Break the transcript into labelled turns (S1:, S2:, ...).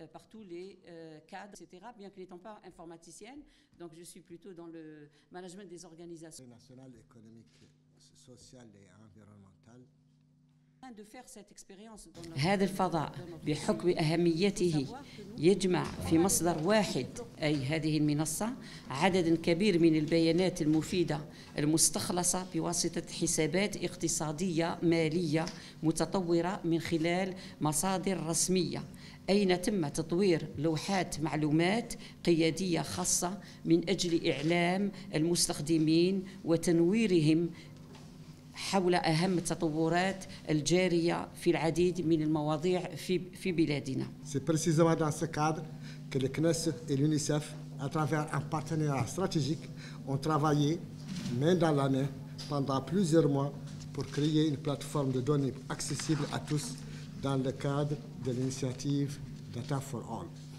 S1: euh, par tous les euh, cadres, etc. Bien que n'étant pas informaticienne, donc je suis plutôt dans le management des organisations.
S2: national économique, social et environnemental.
S1: de faire cette expérience dans notre-
S3: هذا الفضاء بحكم. أهميته يجمع في مصدر واحد أي هذه المنصة عدد كبير من البيانات المفيدة المستخلصة بواسطة حسابات اقتصادية مالية متطورة من خلال مصادر رسمية أين تم تطوير لوحات معلومات قيادية خاصة من أجل إعلام المستخدمين وتنويرهم حول أهم التطورات الجارية في العديد من المواضيع في في بلادنا.
S2: C'est précisément dans ce cadre que le CNES et l'UNICEF, à travers un partenariat stratégique, ont travaillé main dans la main pendant plusieurs mois pour créer une plateforme de données accessible à tous dans le cadre de l'initiative Data for All.